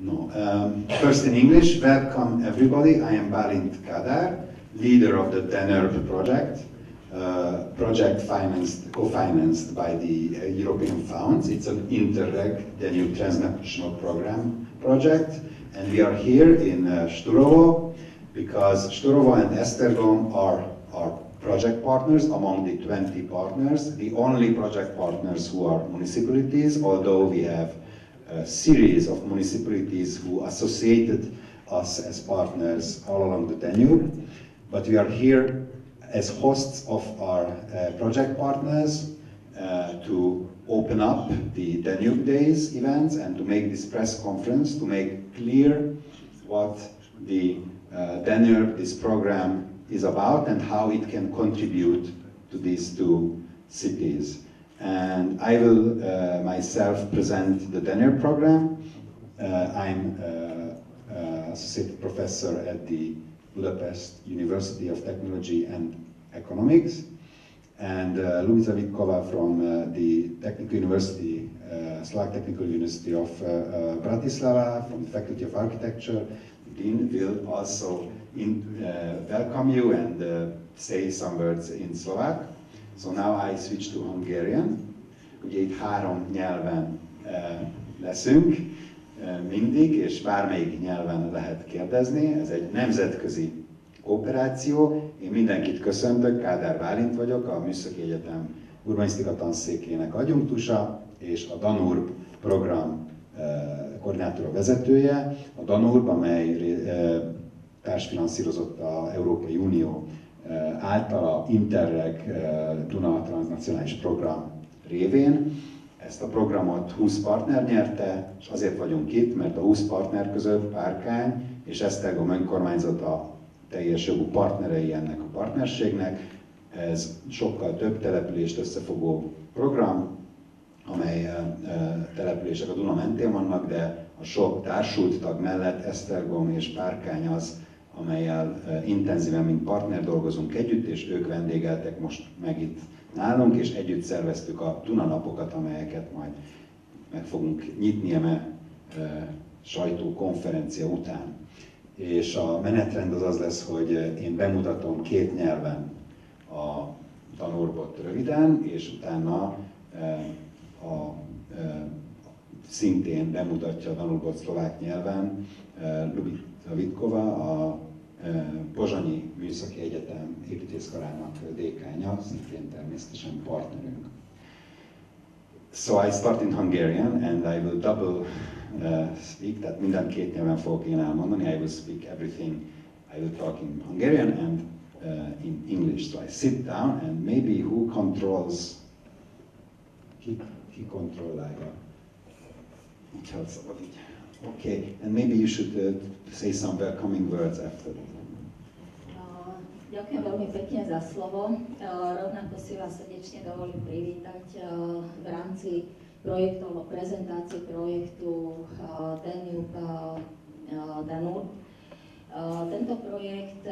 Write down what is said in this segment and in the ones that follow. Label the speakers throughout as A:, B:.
A: No. Um, first in English, welcome everybody. I am Balint Kadar, leader of the Danube project, uh, project financed, co-financed by the uh, European funds. It's an Interreg, the new transnational program project, and we are here in uh, Sturovo because Sturovo and Esztergom are our project partners among the 20 partners, the only project partners who are municipalities, although we have a series of municipalities who associated us as partners all along the Danube. But we are here as hosts of our uh, project partners uh, to open up the Danube Days events and to make this press conference to make clear what the uh, Danube, this program, is about and how it can contribute to these two cities. And I will uh, myself present the Danube program. Uh, I'm uh, uh, associate professor at the Budapest University of Technology and Economics. And uh, Luisa Vitkova from uh, the Technical University, uh, Slovak Technical University of Bratislava, from the Faculty of Architecture, Dean will also in, welcome you and say some words in Slovak. So now I switch to Hungarian. Ugye itt három nyelven uh, leszünk uh, mindig, és bármelyik nyelven lehet kérdezni. Ez egy nemzetközi kooperáció. Én mindenkit köszöntök, Kádár Bálint vagyok, a Műszaki Egyetem urbanisztika tanszékének adjunktusa, és a Danurb program koordinátora vezetője. A Danurb, amely társfinanszírozott a Európai Unió által a Interreg Duna transnacionális program révén. Ezt a programot 20 partner nyerte, és azért vagyunk itt, mert a 20 partner között Párkány és Esztergom önkormányzata teljes jogú partnerei ennek a partnerségnek. Ez sokkal több települést összefogó program, amely települések a Duna mentén vannak, de a sok társult tag mellett Esztergom és Párkány az, amelyel intenzíven, mint partner dolgozunk együtt, és ők vendégeltek most meg itt nálunk, és együtt szerveztük a Duna napokat, amelyeket majd meg fogunk nyitni eme sajtókonferencia után. És a menetrend az az lesz, hogy én bemutatom két nyelven a tanulbot röviden, és utána a, szintén bemutatja a tanulbot szlovák nyelven Lubita Vitkova, a Pozsonyi Műszaki Egyetem építészkarának dékánya, szintén természetesen partnerünk. So I start in Hungarian and I will double uh, speak, tehát minden két nyelven fogok én elmondani. I will speak everything, I will talk in Hungarian and uh, in English. So I sit down and maybe who controls, ki, ki kontrollálja? Így szabad így. Okay, and maybe you should uh, say some welcoming words after.
B: Uh, ďakujem veľmi pekne za slovo. Uh, rovnako si vás srdečne dovolím privítať uh, v rámci alebo prezentácie projektu Danube Danube. Tento projekt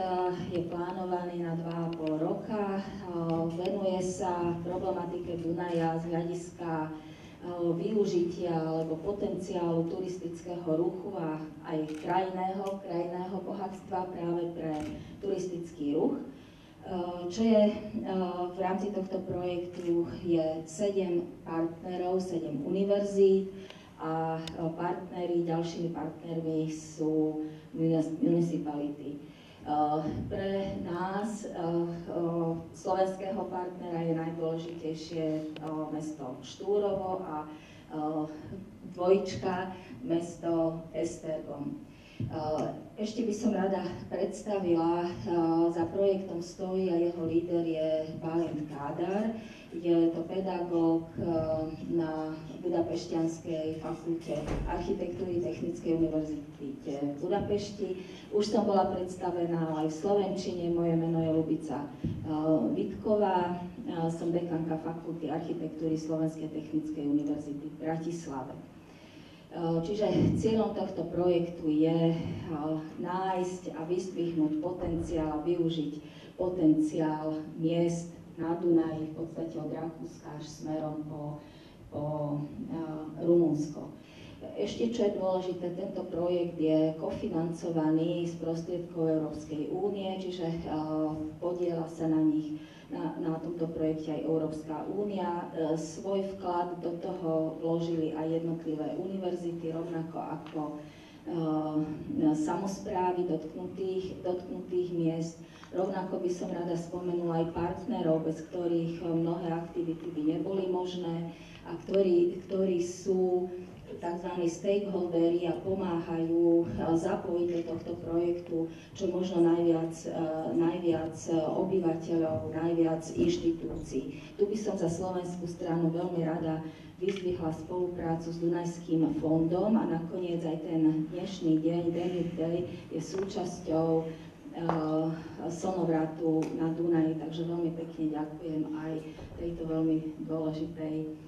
B: je plánovaný na 2,5 roka. Venuje sa problematike Dunaja z hľadiska využitia alebo potenciálu turistického ruchu a aj krajného, krajného bohatstva práve pre turistický ruch. Čo je v rámci tohto projektu je 7 partnerov, 7 univerzít a partneri, ďalšími partnermi sú municipality. Eh, pre nás, eh, eh, slovenského partnera, je najdôležitejšie mesto Štúrovo a dvojčka mesto Estergom. Ešte by som rada predstavila, za projektom stojí a jeho líder je Balint Kádar. Je to pedagóg na Budapešťanskej fakulte architektúry Technickej univerzity v Budapešti. Už som bola predstavená aj v Slovenčine, moje meno je Lubica Vitková, som dekanka fakulty architektúry Slovenskej technickej univerzity v Bratislave. Eh, čiže cieľom tohto projektu je nájsť a vyzdvihnúť potenciál využiť potenciál miest na Dunaji, v podstate od Rakúska až smerom po, po eh, Rumunsko. Ešte čo je dôležité, tento projekt je kofinancovaný z prostriedkov Európskej únie, čiže podiela sa na nich na, na tomto projekte aj Európska únia. E, svoj vklad do toho vložili aj jednotlivé univerzity, rovnako ako samozprávy dotknutých, dotknutých miest. Rovnako by som rada spomenula aj partnerov, bez ktorých mnohé aktivity by neboli možné a ktorí, ktorí sú tzv. stakeholderi a pomáhajú zapojiť do tohto projektu čo možno najviac, najviac obyvateľov, najviac inštitúcií. Tu by som za slovenskú stranu veľmi rada vyzdvihla spoluprácu s Dunajským fondom a nakoniec aj ten dnešný deň, Danube Day, je súčasťou uh, sonovratu na Dunaji, takže veľmi pekne ďakujem aj tejto veľmi dôležitej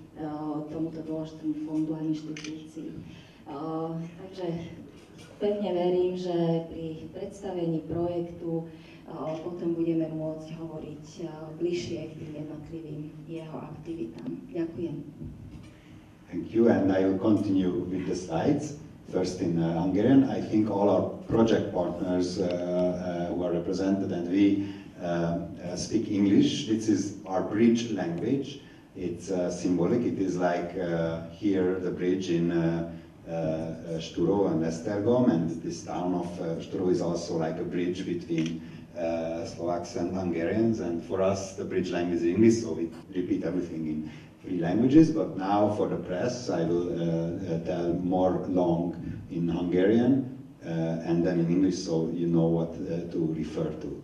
B: tomuto dôležitému fondu a inštitúcii. Takže pevne verím, že pri predstavení projektu potom budeme môcť hovoriť bližšie k tým jednotlivým jeho aktivitám. Ďakujem.
A: Thank you, and I will continue with the slides. First in uh, Hungarian, I think all our project partners uh, uh, who are represented and we uh, uh, speak English. This is our bridge language. It's uh, symbolic. It is like here the bridge in uh, Sturo and Esztergom, and this town of uh, Sturo is also like a bridge between Slovaks and Hungarians. And for us, the bridge language is English, so we repeat everything in three languages. But now for the press, I will tell more long in Hungarian and then in English, so you know what to refer to.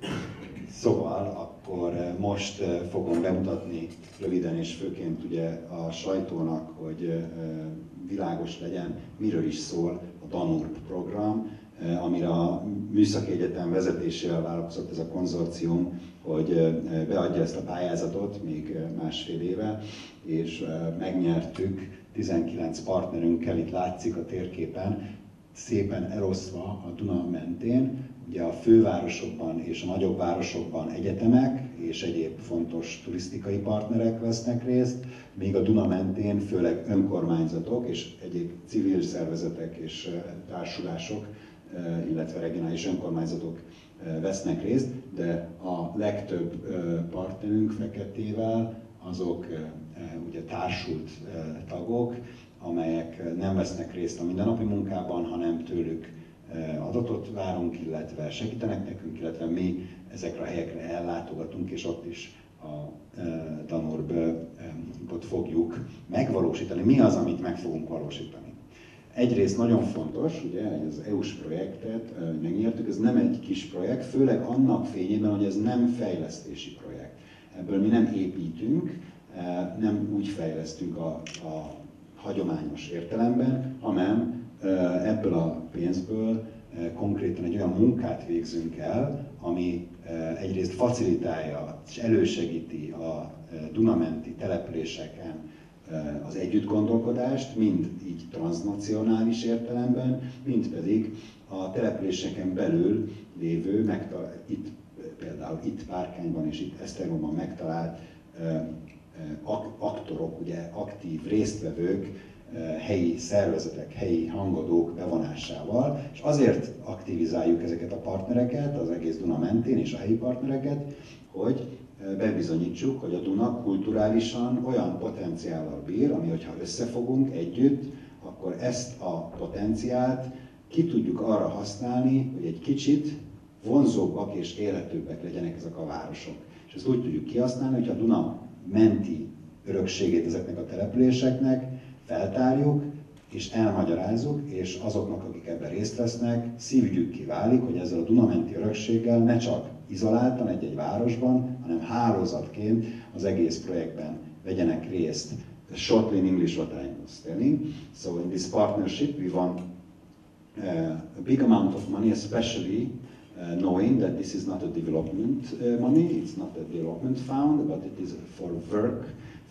A: Szóval akkor most fogom bemutatni röviden és főként ugye a sajtónak, hogy világos legyen, miről is szól a Danurb program, amire a Műszaki Egyetem vezetésével vállalkozott ez a konzorcium, hogy beadja ezt a pályázatot még másfél éve, és megnyertük 19 partnerünkkel, itt látszik a térképen, szépen eloszva a Duna mentén, Ugye a fővárosokban és a nagyobb városokban egyetemek és egyéb fontos turisztikai partnerek vesznek részt, míg a Duna mentén főleg önkormányzatok és egyéb civil szervezetek és társulások, illetve regionális önkormányzatok vesznek részt, de a legtöbb partnerünk feketével azok ugye társult tagok, amelyek nem vesznek részt a mindennapi munkában, hanem tőlük adatot várunk, illetve segítenek nekünk, illetve mi ezekre a helyekre ellátogatunk, és ott is a Danorbot fogjuk megvalósítani. Mi az, amit meg fogunk valósítani? Egyrészt nagyon fontos, ugye, az EU-s projektet megnyertük, ez nem egy kis projekt, főleg annak fényében, hogy ez nem fejlesztési projekt. Ebből mi nem építünk, nem úgy fejlesztünk a, a hagyományos értelemben, hanem ebből a pénzből konkrétan egy olyan munkát végzünk el, ami egyrészt facilitálja és elősegíti a Dunamenti településeken az együttgondolkodást, mind így transnacionális értelemben, mind pedig a településeken belül lévő, megtal- itt, például itt Párkányban és itt Esztergomban megtalált aktorok, ugye aktív résztvevők helyi szervezetek, helyi hangadók bevonásával, és azért aktivizáljuk ezeket a partnereket, az egész Duna mentén és a helyi partnereket, hogy bebizonyítsuk, hogy a Duna kulturálisan olyan potenciállal bír, ami hogyha összefogunk együtt, akkor ezt a potenciált ki tudjuk arra használni, hogy egy kicsit vonzóbbak és életőbbek legyenek ezek a városok. És ezt úgy tudjuk kihasználni, hogy a Duna menti örökségét ezeknek a településeknek feltárjuk, és elmagyarázzuk, és azoknak, akik ebben részt vesznek, szívügyük válik, hogy ezzel a Dunamenti örökséggel ne csak izoláltan egy-egy városban, hanem hálózatként az egész projektben vegyenek részt. Shortly in English what I was telling. So in this partnership we want uh, a big amount of money, especially uh, knowing that this is not a development uh, money, it's not a development fund, but it is for work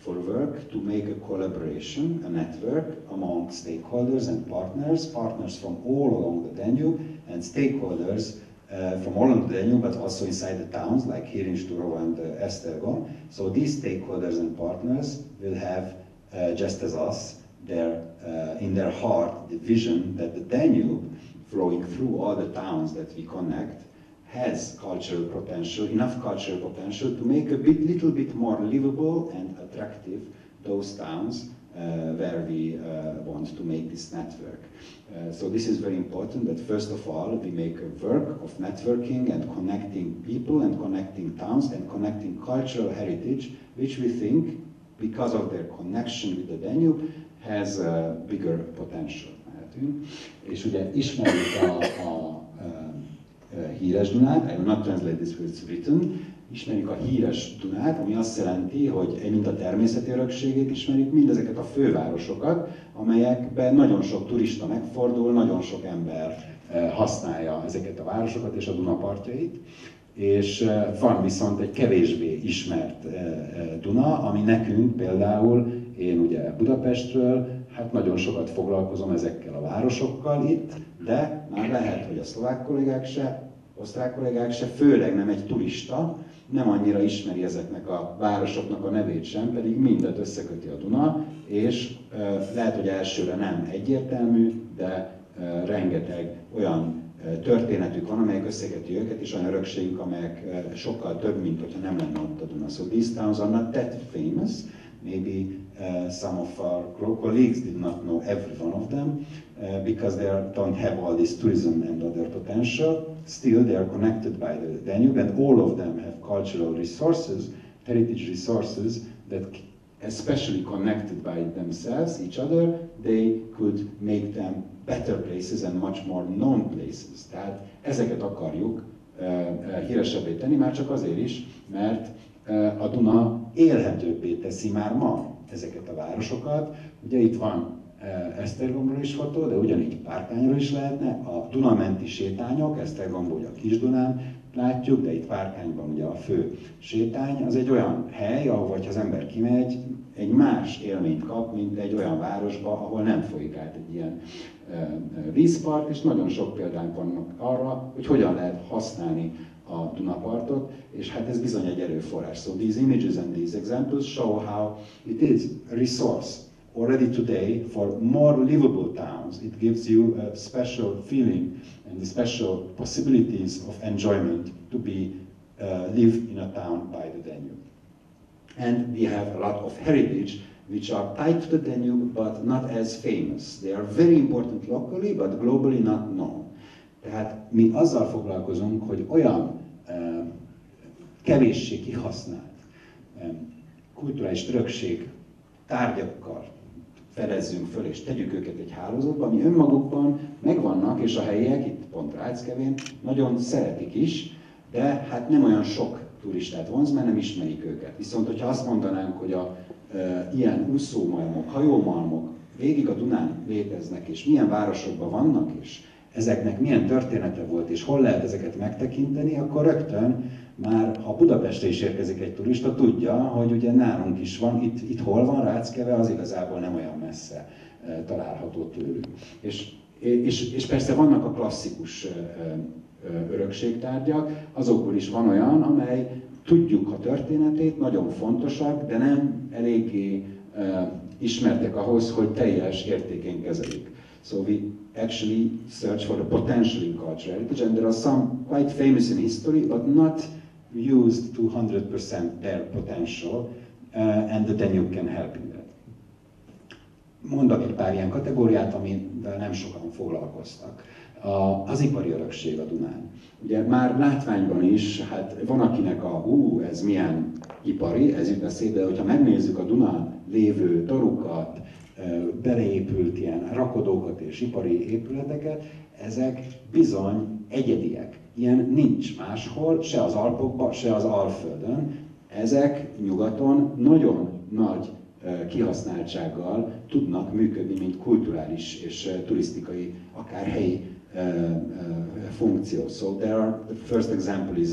A: for work to make a collaboration, a network among stakeholders and partners, partners from all along the Danube and stakeholders uh, from all along the Danube, but also inside the towns like here in Sturo and uh, So these stakeholders and partners will have, uh, just as us, their, uh, in their heart the vision that the Danube, flowing through all the towns that we connect, has cultural potential, enough cultural potential to make a bit, little bit more livable and attractive those towns Uh, where we uh, want to make this network. Uh, so this is very important that first of all we make a work of networking and connecting people and connecting towns and connecting cultural heritage which we think because of their connection with the Danube has a bigger potential. És ugye ismerjük a, a, a híres Dunát, I will not translate this where it's written, ismerjük a híres Dunát, ami azt jelenti, hogy mind a természeti örökségét ismerjük, mind ezeket a fővárosokat, amelyekben nagyon sok turista megfordul, nagyon sok ember eh, használja ezeket a városokat és a Duna partjait, és eh, van viszont egy kevésbé ismert eh, Duna, ami nekünk például, én ugye Budapestről, hát nagyon sokat foglalkozom ezekkel a városokkal itt, de már lehet, hogy a szlovák kollégák se, osztrák kollégák se, főleg nem egy turista, nem annyira ismeri ezeknek a városoknak a nevét sem, pedig mindet összeköti a Duna, és lehet, hogy elsőre nem egyértelmű, de rengeteg olyan történetük van, amelyek összeköti őket, és olyan örökségük, amelyek sokkal több, mint hogyha nem lenne ott a Duna. So these towns are not that famous, maybe uh, some of our colleagues did not know every one of them uh, because they don't have all this tourism and other potential. Still, they are connected by the Danube, and all of them have cultural resources, heritage resources that especially connected by themselves, each other, they could make them better places and much more known places. Tehát ezeket akarjuk uh, uh, híresebbé tenni, már csak azért is, mert uh, a Duna élhetőbbé teszi már ma ezeket a városokat. Ugye itt van Esztergomról is fotó, de ugyanígy Párkányról is lehetne. A Dunamenti sétányok, Esztergomból ugye a Kis-Dunán látjuk, de itt Párkányban ugye a fő sétány, az egy olyan hely, ahol ha az ember kimegy, egy más élményt kap, mint egy olyan városba, ahol nem folyik át egy ilyen vízpark, és nagyon sok példánk vannak arra, hogy hogyan lehet használni a Dunapartot, és hát ez bizony egy erőforrás. So these images and these examples show how it is a resource already today for more livable towns. It gives you a special feeling and the special possibilities of enjoyment to be uh, live in a town by the Danube. And we have a lot of heritage which are tied to the Danube but not as famous. They are very important locally but globally not known. Tehát mi azzal foglalkozunk, hogy olyan uh, kevéssé kihasznált um, kulturális örökség tárgyakkal, fedezzünk föl és tegyük őket egy hálózatba, ami önmagukban megvannak, és a helyiek, itt pont Ráckevén, nagyon szeretik is, de hát nem olyan sok turistát vonz, mert nem ismerik őket. Viszont, hogyha azt mondanánk, hogy a e, ilyen úszómalmok, hajómalmok végig a Dunán léteznek, és milyen városokban vannak, és ezeknek milyen története volt, és hol lehet ezeket megtekinteni, akkor rögtön már ha Budapestre is érkezik egy turista, tudja, hogy ugye nálunk is van, itt, itt hol van Ráckeve, az igazából nem olyan messze e, található tőlük. És, és, és persze vannak a klasszikus e, e, örökségtárgyak, azokból is van olyan, amely tudjuk a történetét, nagyon fontosak, de nem eléggé ismertek ahhoz, hogy teljes értékén kezeljük. So we actually search for the potential in cultural heritage, and there are some quite famous in history, but not used to 100% their potential, uh, and the Danube can help in that. Mondok egy pár ilyen kategóriát, amivel nem sokan foglalkoztak. A, az ipari örökség a Dunán. Ugye már látványban is, hát van akinek a ú, ez milyen ipari, ez jut eszébe, hogyha megnézzük a Dunán lévő torukat, beleépült ilyen rakodókat és ipari épületeket, ezek bizony egyediek. Ilyen nincs máshol, se az Alpokban, se az Alföldön. Ezek nyugaton nagyon nagy kihasználtsággal tudnak működni, mint kulturális és turisztikai, akár helyi funkció. So there are, the first example is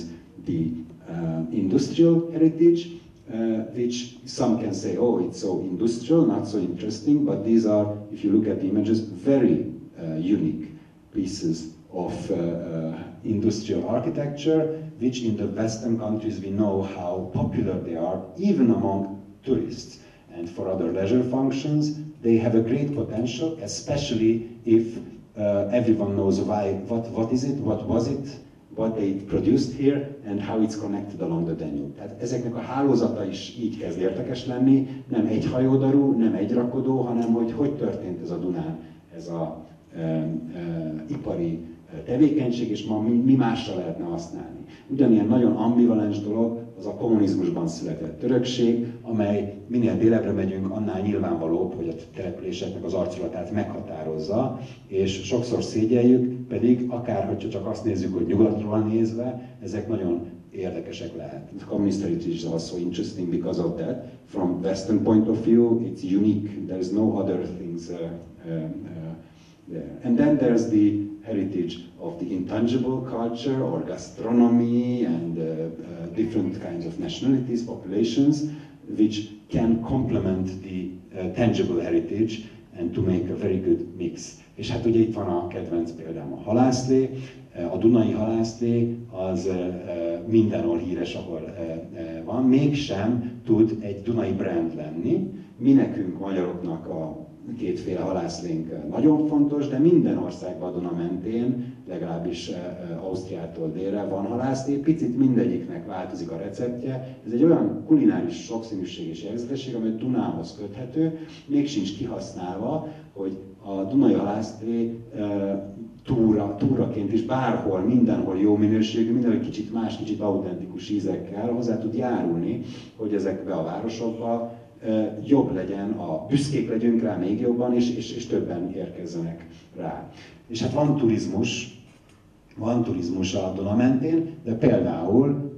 A: the uh, industrial heritage, uh, which some can say, oh, it's so industrial, not so interesting, but these are, if you look at the images, very uh, unique pieces of uh, uh, industrial architecture, which in the Western countries we know how popular they are, even among tourists. and for other leisure functions, they have a great potential, especially if uh, everyone knows why, what, what is it, what was it, what they produced here, and how it's connected along the Danube. Tehát ezeknek a hálózata is így kezd érdekes lenni, nem egy hajódarú, nem egy rakodó, hanem hogy hogy történt ez a Dunán, ez a e, e, ipari tevékenység, és ma mi, mi másra lehetne használni. Ugyanilyen nagyon ambivalens dolog az a kommunizmusban született törökség, amely minél délebbre megyünk, annál nyilvánvalóbb, hogy a településeknek az arculatát meghatározza, és sokszor szégyeljük, pedig akár, hogyha csak azt nézzük, hogy nyugatról nézve, ezek nagyon érdekesek lehet. The communist is also interesting because of that. From Western point of view, it's unique. There is no other things uh, uh, uh. And then there's the heritage of the intangible culture or gastronomy and uh, uh, different kinds of nationalities, populations, which can complement the uh, tangible heritage and to make a very good mix. És hát ugye itt van a kedvenc példám, a halászlé. A Dunai halászlé az mindenhol híres, ahol van, mégsem tud egy Dunai brand lenni. Mi nekünk, magyaroknak a kétféle halászlénk nagyon fontos, de minden országban Duna mentén, legalábbis eh, eh, Ausztriától délre van halászlé, picit mindegyiknek változik a receptje. Ez egy olyan kulináris sokszínűség és jelzetesség, amely Dunához köthető, még sincs kihasználva, hogy a Dunai halászlé eh, túra, túraként is bárhol, mindenhol jó minőségű, mindenhol kicsit más, kicsit autentikus ízekkel hozzá tud járulni, hogy ezekbe a városokba jobb legyen, a büszkék legyünk rá még jobban, és, és, és többen érkezzenek rá. És hát van turizmus, van turizmus a Duna mentén, de például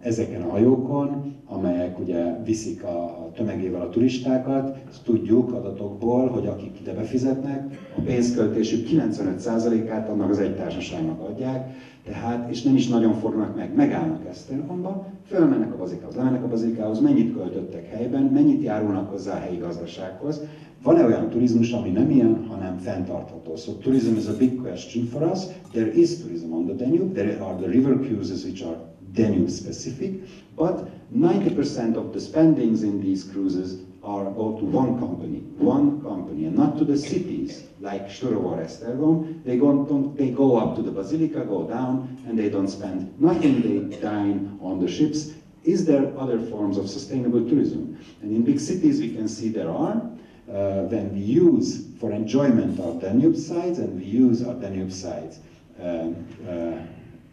A: ezeken a hajókon, amelyek ugye viszik a tömegével a turistákat, ezt tudjuk adatokból, hogy akik ide befizetnek, a pénzköltésük 95%-át annak az egy társaságnak adják, tehát, és nem is nagyon fordulnak meg, megállnak Esztergomba, fölmennek a bazikához, lemennek a bazikához, mennyit költöttek helyben, mennyit járulnak hozzá a helyi gazdasághoz. Van-e olyan turizmus, ami nem ilyen, hanem fenntartható? So tourism is a big question for us. There is tourism on the Danube. There are the river cruises which are Danube specific, but 90% of the spendings in these cruises are go to one company, one company, and not to the cities like Sturova or. They go, they go up to the Basilica, go down, and they don't spend nothing. They dine on the ships. Is there other forms of sustainable tourism? And in big cities, we can see there are. Uh, when we use for enjoyment our Danube sites, and we use our Danube sites um, uh,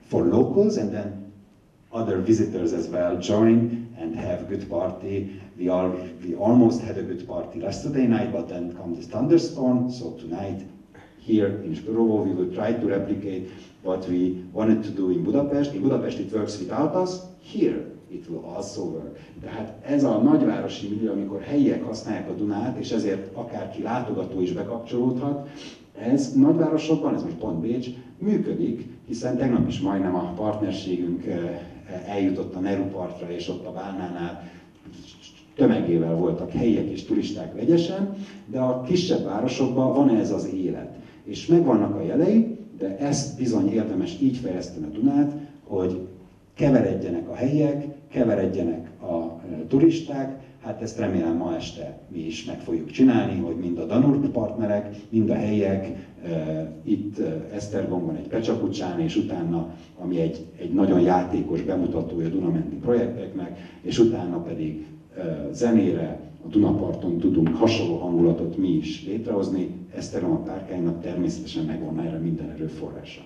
A: for locals, and then other visitors as well join and have good party we are we almost had a good party yesterday night, but then come this thunderstorm. So tonight, here in Sturovo, we will try to replicate what we wanted to do in Budapest. In Budapest it works without us. Here it will also work. Tehát ez a nagyvárosi millió, amikor helyiek használják a Dunát, és ezért akárki látogató is bekapcsolódhat, ez nagyvárosokban, ez most pont Bécs, működik, hiszen tegnap is majdnem a partnerségünk eh, eljutott a Neru partra, és ott a Bálnánál tömegével voltak helyiek és turisták vegyesen, de a kisebb városokban van ez az élet. És megvannak a jelei, de ezt bizony érdemes így fejleszteni a Dunát, hogy keveredjenek a helyiek, keveredjenek a e, turisták, hát ezt remélem ma este mi is meg fogjuk csinálni, hogy mind a Danurk partnerek, mind a helyiek, e, itt e, Esztergomban egy Pecsakucsán, és utána, ami egy, egy nagyon játékos bemutatója Dunamenti projekteknek, és utána pedig zenére, a Dunaparton tudunk hasonló hangulatot mi is létrehozni, Eszterom a párkánynak természetesen megvan erre minden erőforrása.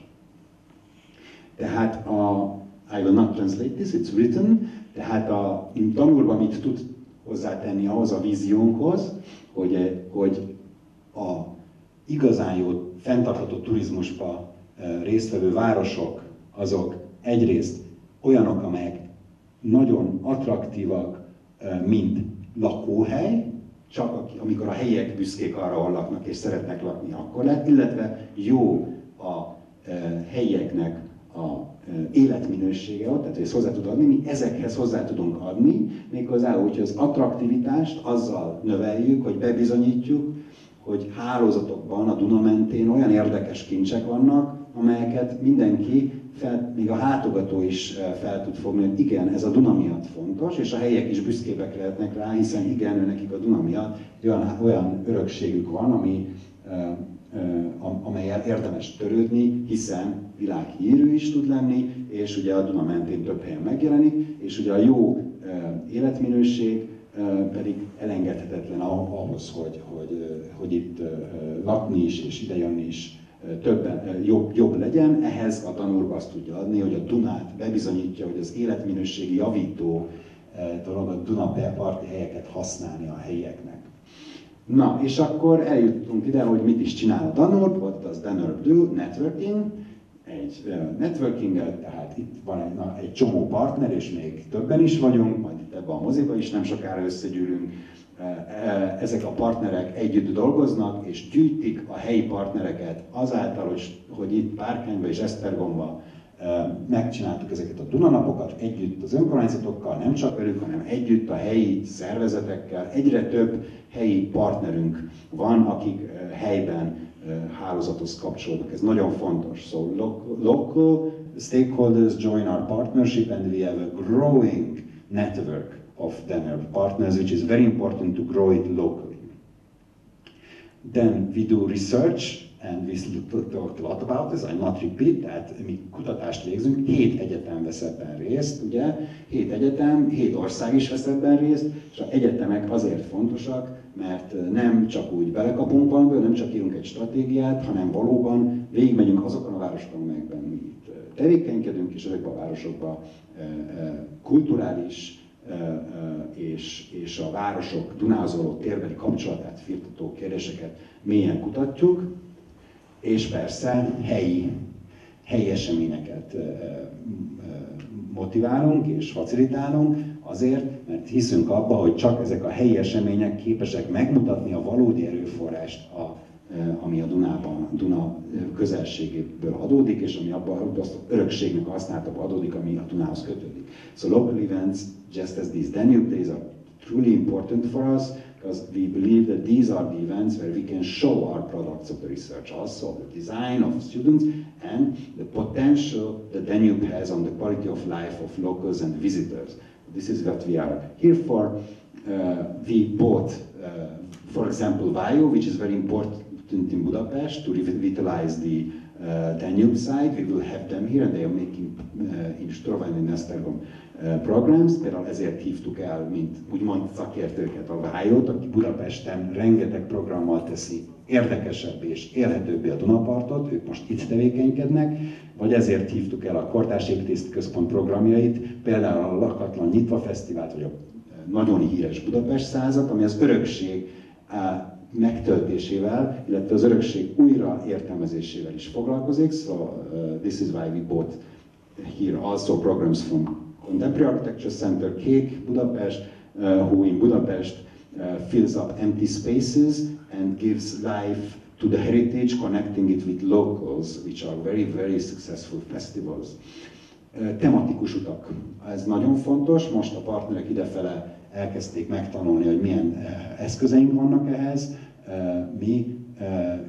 A: Tehát a, I will not translate this, it's written, tehát a tanulban mit tud hozzátenni ahhoz a víziónkhoz, hogy, hogy a igazán jó fenntartható turizmusba résztvevő városok, azok egyrészt olyanok, amelyek nagyon attraktívak, mint lakóhely, csak amikor a helyiek büszkék arra, ahol laknak és szeretnek lakni, akkor lehet, illetve jó a helyieknek a életminősége ott, tehát hogy ezt hozzá tud adni, mi ezekhez hozzá tudunk adni, méghozzá úgy, hogy az attraktivitást azzal növeljük, hogy bebizonyítjuk, hogy hálózatokban a Duna mentén olyan érdekes kincsek vannak, amelyeket mindenki, fel, még a hátogató is fel tud fogni, hogy igen, ez a Duna miatt fontos, és a helyiek is büszkébbek lehetnek rá, hiszen igen, ő nekik a Duna miatt olyan, olyan örökségük van, ami, amelyel érdemes törődni, hiszen világhírű is tud lenni, és ugye a Duna mentén több helyen megjelenik, és ugye a jó életminőség pedig elengedhetetlen ahhoz, hogy, hogy, hogy itt lakni is és idejönni is többen, jobb, jobb legyen, ehhez a tanulva azt tudja adni, hogy a Dunát bebizonyítja, hogy az életminőségi javító dolog a Duna parti helyeket használni a helyieknek. Na, és akkor eljutottunk ide, hogy mit is csinál a Danurb, what does Danurb do? Networking, egy networking tehát itt van egy, na, egy csomó partner, és még többen is vagyunk, majd itt ebben a moziba is nem sokára összegyűlünk. Ezek a partnerek együtt dolgoznak, és gyűjtik a helyi partnereket azáltal, hogy, hogy itt Párkányba és Esztergomba megcsináltuk ezeket a Dunanapokat együtt az önkormányzatokkal, nem csak velük, hanem együtt a helyi szervezetekkel. Egyre több helyi partnerünk van, akik helyben hálózathoz kapcsolódnak. Ez nagyon fontos. So local stakeholders join our partnership and we have a growing network of donor partners, which is very important to grow it locally. Then we do research, and we talked a lot about this, I not repeat, tehát mi kutatást végzünk, hét egyetem vesz ebben részt, ugye, hét egyetem, hét ország is vesz ebben részt, és az egyetemek azért fontosak, mert nem csak úgy belekapunk valamiből, nem csak írunk egy stratégiát, hanem valóban végigmegyünk azokon a városokon, amelyekben mi itt tevékenykedünk, és ezekben a városokban kulturális és, és a városok Dunázoló térbeli kapcsolatát firtató kérdéseket mélyen kutatjuk, és persze helyi, helyi eseményeket motiválunk és facilitálunk, azért, mert hiszünk abba, hogy csak ezek a helyi események képesek megmutatni a valódi erőforrást, a, ami a Dunában, Duna közelségéből adódik, és ami abban azt örökségnek a használatában adódik, ami a Dunához kötődik. So local events, just as these Danube days are truly important for us, because we believe that these are the events where we can show our products of the research, also the design of students and the potential the Danube has on the quality of life of locals and visitors. This is what we are here for. Uh, we bought, uh, for example, Vajo, which is very important in Budapest to revitalize the uh, Danube side. We will have them here, and they are making uh, in Strova and Esztergom programs, például ezért hívtuk el, mint úgymond szakértőket a Vájót, aki Budapesten rengeteg programmal teszi érdekesebb és élhetőbbé a Dunapartot, ők most itt tevékenykednek, vagy ezért hívtuk el a Kortárs Építészeti Központ programjait, például a Lakatlan Nyitva Fesztivált, vagy a nagyon híres Budapest százat, ami az örökség megtöltésével, illetve az örökség újra értelmezésével is foglalkozik. So uh, this is why we bought here also programs from Contemporary Architecture Center, Kék Budapest, uh, who in Budapest uh, fills up empty spaces and gives life to the heritage, connecting it with locals, which are very, very successful festivals. Uh, tematikus utak. Ez nagyon fontos, most a partnerek idefele elkezdték megtanulni, hogy milyen uh, eszközeink vannak ehhez. Mi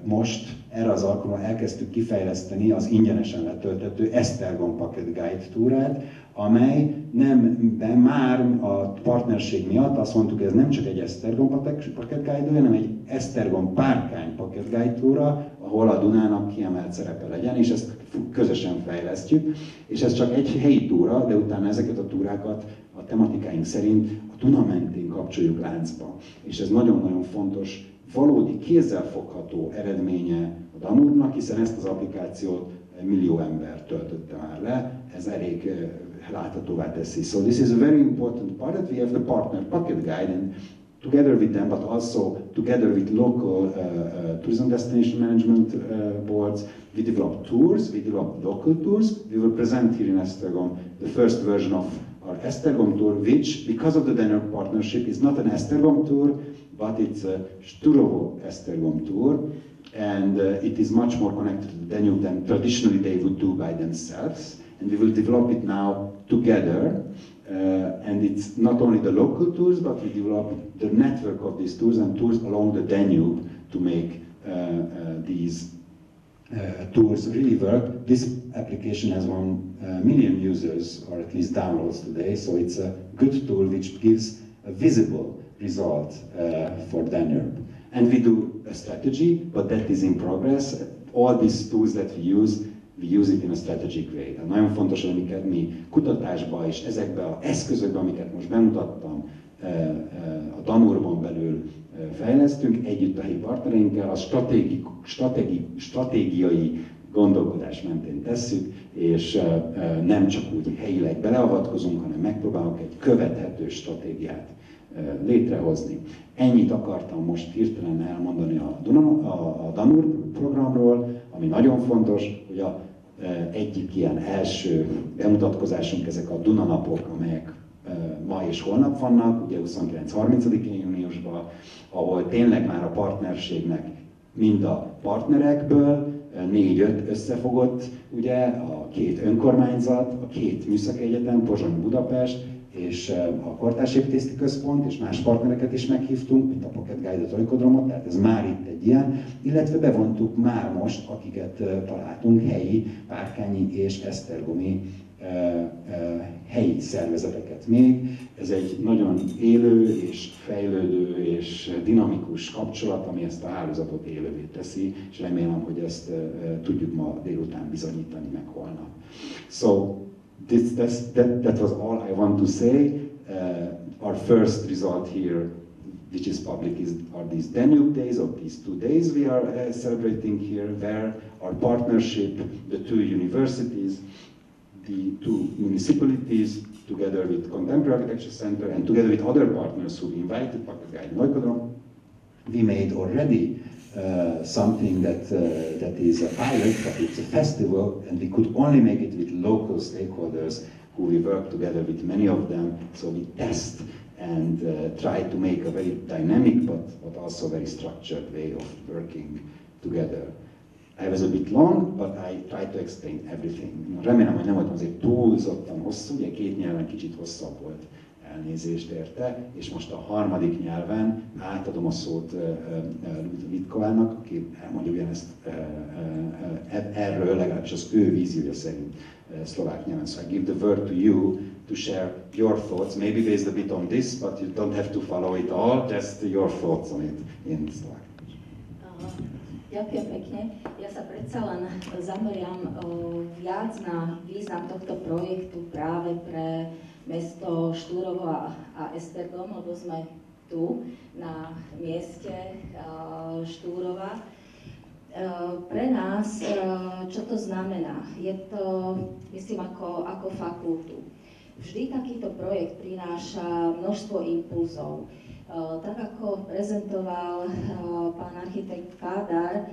A: most erre az alkalommal elkezdtük kifejleszteni az ingyenesen letöltető Esztergom Pocket Guide túrát, amely nem, de már a partnerség miatt azt mondtuk, ez nem csak egy Esztergom Pocket Guide, hanem egy Esztergom Párkány Pocket Guide túra, ahol a Dunának kiemelt szerepe legyen, és ezt közösen fejlesztjük. És ez csak egy helyi túra, de utána ezeket a túrákat a tematikáink szerint Duna mentén kapcsoljuk láncba. És ez nagyon-nagyon fontos valódi kézzelfogható eredménye a Danúrnak, hiszen ezt az applikációt millió ember töltötte már le, ez elég láthatóvá teszi. So this is a very important part that we have the partner pocket guide and together with them, but also together with local uh, uh, tourism destination management uh, boards, we develop tours, we develop local tours. We will present here in Esztergom the first version of our Esztergom tour, which, because of the Danube partnership, is not an Esztergom tour, but it's a Sturovo Esztergom tour, and uh, it is much more connected to the Danube than traditionally they would do by themselves. And we will develop it now together. Uh, and it's not only the local tours, but we develop the network of these tours and tours along the Danube to make these tools really work. This application has one uh, million users, or at least downloads today, so it's a good tool which gives a visible result uh, for Danube. And we do a strategy, but that is in progress. All these tools that we use we use it in a strategic way. Tehát nagyon fontos, amiket mi kutatásba és ezekbe az eszközökbe, amiket most bemutattam, uh, a Danurban belül fejlesztünk, együtt a helyi partnereinkkel, a stratégi, stratégi, stratégiai gondolkodás mentén tesszük, és nem csak úgy helyileg beleavatkozunk, hanem megpróbálunk egy követhető stratégiát létrehozni. Ennyit akartam most hirtelen elmondani a, Duna, a, a Danur programról, ami nagyon fontos, hogy a egyik ilyen első bemutatkozásunk ezek a Dunanapok, amelyek ma és holnap vannak, ugye 29-30-én júniusban, ahol tényleg már a partnerségnek mind a partnerekből négy-öt összefogott, ugye a két önkormányzat, a két műszaki egyetem, Pozsony Budapest, és a Kortársépítészeti Központ, és más partnereket is meghívtunk, mint a Pocket Guide Olykodromot, tehát ez már itt egy ilyen, illetve bevontuk már most, akiket találtunk, helyi, Párkányi és Esztergomi helyi szervezeteket még. Ez egy nagyon élő és fejlődő és dinamikus kapcsolat, ami ezt a hálózatot élővé teszi, és remélem, hogy ezt tudjuk ma délután bizonyítani meg holnap. So, this, that, that was all I want to say. Uh, our first result here, which is public, is are these Danube days, or these two days we are uh, celebrating here, where our partnership, the two universities, the two municipalities, together with Contemporary Architecture Center and together with other partners who we invited Pakistan Neukodrom, we made already uh, something that, uh, that is a pilot, but it's a festival, and we could only make it with local stakeholders who we work together with many of them. So we test and uh, try to make a very dynamic but, but also very structured way of working together. I was a bit long, but I tried to explain everything. Remélem, hogy nem voltam azért túlzottan hosszú, ugye két nyelven kicsit hosszabb volt elnézést érte, és most a harmadik nyelven átadom a szót Vitkovának, aki elmondja ugyanezt e, erről, legalábbis az ő víziója szerint szlovák nyelven. So I give the word to you to share your thoughts, maybe based a bit on this, but you don't have to follow it all, just your thoughts on it in Slovak.
B: Ďakujem pekne. Ja sa predsa len zameriam viac na význam tohto projektu práve pre mesto Štúrovo a, a Estergom, lebo sme tu na mieste Štúrova. Pre nás, čo to znamená? Je to, myslím, ako, ako fakultu. Vždy takýto projekt prináša množstvo impulzov. Tak ako prezentoval pán architekt Kádar,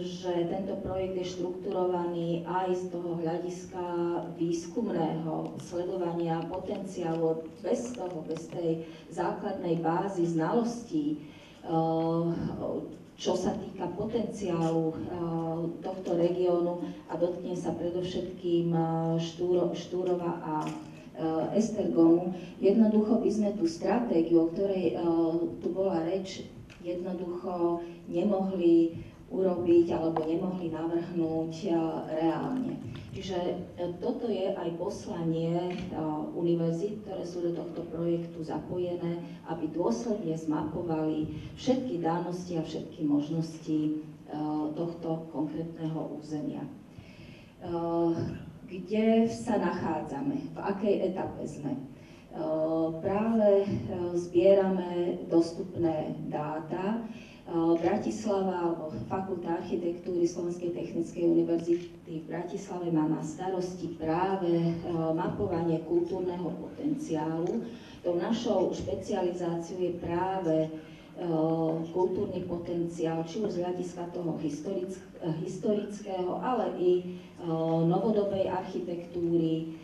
B: že tento projekt je štrukturovaný aj z toho hľadiska výskumného sledovania potenciálu. Bez toho, bez tej základnej bázy znalostí, čo sa týka potenciálu tohto regiónu a dotkne sa predovšetkým Štúro, Štúrova a Estergomu. Jednoducho by sme tú stratégiu, o ktorej tu bola reč, jednoducho nemohli urobiť alebo nemohli navrhnúť eh, reálne. Čiže eh, toto je aj poslanie eh, univerzít, ktoré sú do tohto projektu zapojené, aby dôsledne zmapovali všetky dánosti a všetky možnosti tohto konkrétneho územia. Kde sa nachádzame? V akej etape sme? Práve zbierame dostupné dáta. Bratislava, alebo Fakulta architektúry Slovenskej technickej univerzity v Bratislave má na starosti práve mapovanie kultúrneho potenciálu. Tou našou špecializáciou je práve kultúrny potenciál, či už z hľadiska toho historického, ale i novodobej architektúry,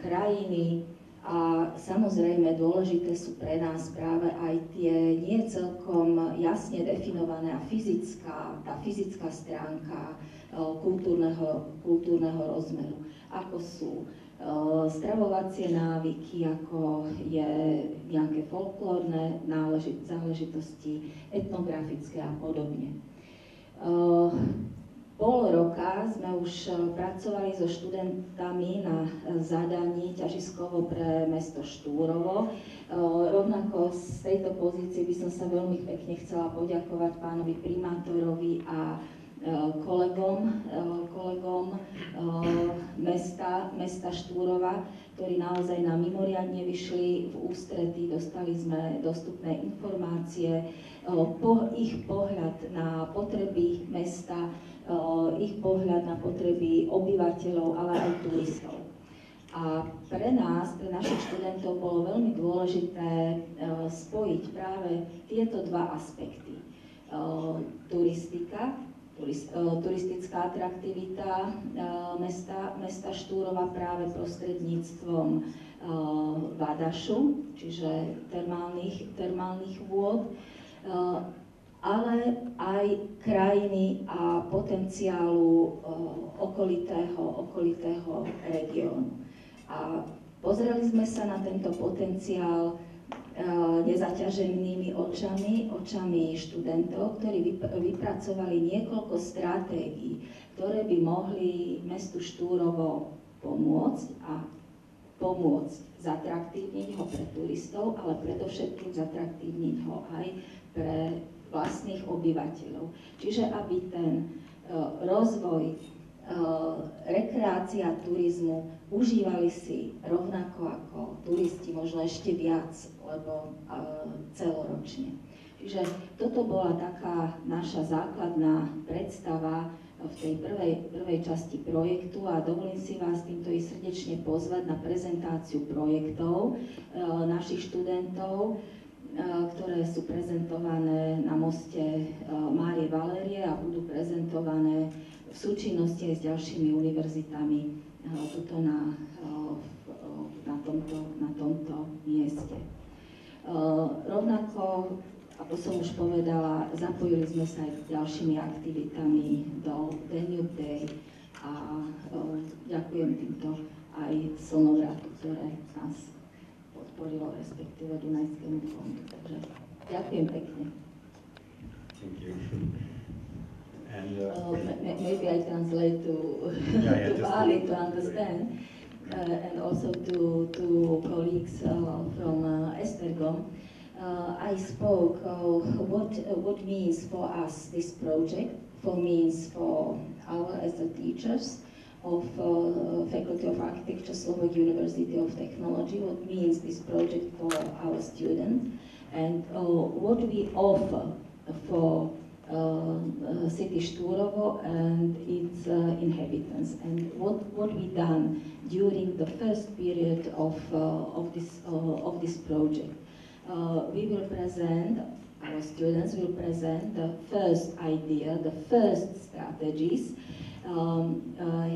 B: krajiny, a samozrejme dôležité sú pre nás práve aj tie nie celkom jasne definované a fyzická, tá fyzická stránka kultúrneho, kultúrneho rozmeru, ako sú stravovacie návyky, ako je nejaké folklórne záležitosti, etnografické a podobne. Pol roka sme už pracovali so študentami na zadaní ťažiskovo pre mesto Štúrovo. Rovnako z tejto pozície by som sa veľmi pekne chcela poďakovať pánovi primátorovi a kolegom, kolegom mesta, mesta Štúrova, ktorí naozaj nám mimoriadne vyšli v ústrety, dostali sme dostupné informácie, po, ich pohľad na potreby mesta, ich pohľad na potreby obyvateľov, ale aj turistov. A pre nás, pre našich študentov bolo veľmi dôležité spojiť práve tieto dva aspekty. Turistika, turistická atraktivita mesta, mesta Štúrova práve prostredníctvom Vadašu, čiže termálnych, termálnych vôd, Eh, ale aj krajiny a potenciálu eh, okolitého, okolitého regiónu. A pozreli sme sa na tento potenciál eh, nezaťaženými očami, očami študentov, ktorí vypracovali niekoľko stratégií, ktoré by mohli mestu Štúrovo pomôcť a pomôcť zatraktívniť ho pre turistov, ale predovšetkým zatraktívniť ho aj pre vlastných obyvateľov. Čiže aby ten uh, rozvoj, rekreácia turizmu užívali si rovnako ako turisti, možno ešte viac, lebo uh, celoročne. Čiže toto bola taká naša základná predstava v tej prvej, prvej časti projektu a dovolím si vás týmto i srdečne pozvať na prezentáciu projektov našich študentov ktoré sú prezentované na moste Márie Valérie a budú prezentované v súčinnosti aj s ďalšími univerzitami tuto na, na, tomto, na tomto mieste. Rovnako, ako som už povedala, zapojili sme sa aj s ďalšími aktivitami do Danube Day a ďakujem týmto aj Slnovratu, ktoré nás podporilo respektíve Dunajskému fondu. Takže ďakujem pekne.
A: Thank you.
B: And, uh, uh, maybe I translate to, yeah, yeah, to Bali to understand, uh, and also to, to colleagues uh, from uh, Estergom. Uh, I spoke what, what means for us this project, for means for our as the teachers, of uh, Faculty of Architecture, Slovak University of Technology, what means this project for our students, and uh, what we offer for uh, uh city Šturovo and its uh, inhabitants, and what, what we done during the first period of, uh, of, this, of this project. we will present our students will present the first idea, the first strategies, um,